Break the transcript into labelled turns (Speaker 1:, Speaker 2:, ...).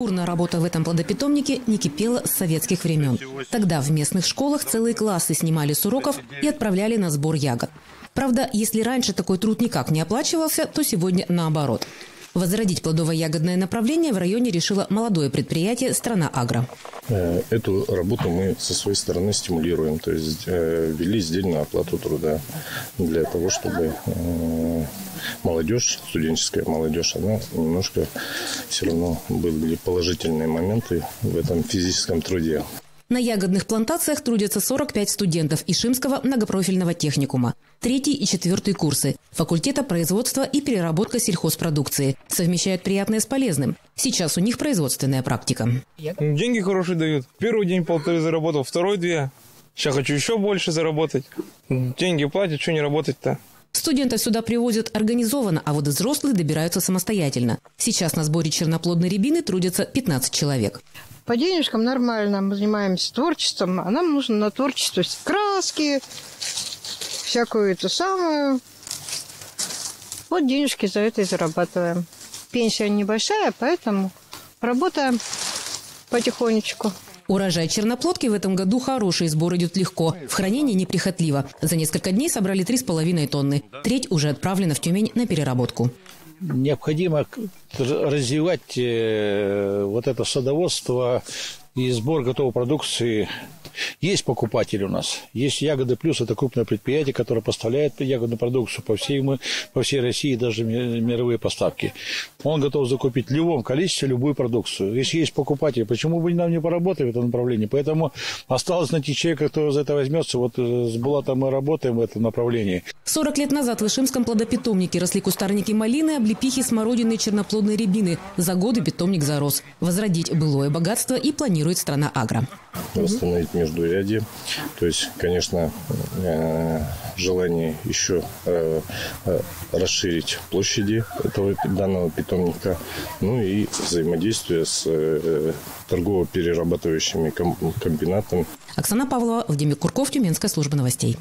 Speaker 1: Бурная работа в этом плодопитомнике не кипела с советских времен. Тогда в местных школах целые классы снимали с уроков и отправляли на сбор ягод. Правда, если раньше такой труд никак не оплачивался, то сегодня наоборот. Возродить плодово-ягодное направление в районе решило молодое предприятие «Страна Агро».
Speaker 2: Э, Эту работу мы со своей стороны стимулируем, то есть э, ввели сдельную оплату труда для того, чтобы э, молодежь, студенческая молодежь, она немножко все равно были положительные моменты в этом физическом труде.
Speaker 1: На ягодных плантациях трудятся 45 студентов Ишимского многопрофильного техникума. Третий и четвертый курсы факультета производства и переработка сельхозпродукции совмещают приятное с полезным. Сейчас у них производственная практика.
Speaker 3: Деньги хорошие дают. Первый день полторы заработал, второй две. Сейчас хочу еще больше заработать. Деньги платят, что не работать-то?
Speaker 1: Студентов сюда привозят организованно, а вот взрослые добираются самостоятельно. Сейчас на сборе черноплодной рябины трудятся 15 человек.
Speaker 4: По денежкам нормально, мы занимаемся творчеством, а нам нужно на творчество краски, всякую эту самую. Вот денежки за это и зарабатываем. Пенсия небольшая, поэтому работаем потихонечку.
Speaker 1: Урожай черноплодки в этом году хороший, сбор идет легко. В хранении неприхотливо. За несколько дней собрали 3,5 тонны. Треть уже отправлена в Тюмень на переработку.
Speaker 5: Необходимо развивать э, вот это садоводство и сбор готовой продукции есть покупатели у нас. Есть Ягоды Плюс, это крупное предприятие, которое поставляет ягодную продукцию по всей, мы, по всей России, даже мировые поставки. Он готов закупить в любом количестве любую продукцию. Если есть покупатели, почему бы нам не поработать в этом направлении? Поэтому осталось найти человека, кто за это возьмется. Вот э, с Булатом мы работаем в этом направлении.
Speaker 1: 40 лет назад в Ишимском плодопитомнике росли кустарники малины, облепихи, смородины и черноплодной рябины. За годы питомник зарос. Возродить былое богатство и планирует страна Агро.
Speaker 2: Восстановить междурядье. То есть, конечно, э, желание еще э, расширить площади этого данного питомника, ну и взаимодействие с торгово-перерабатывающими комбинатами.
Speaker 1: Оксана Павлова, Владимир Курков, Тюменская служба новостей.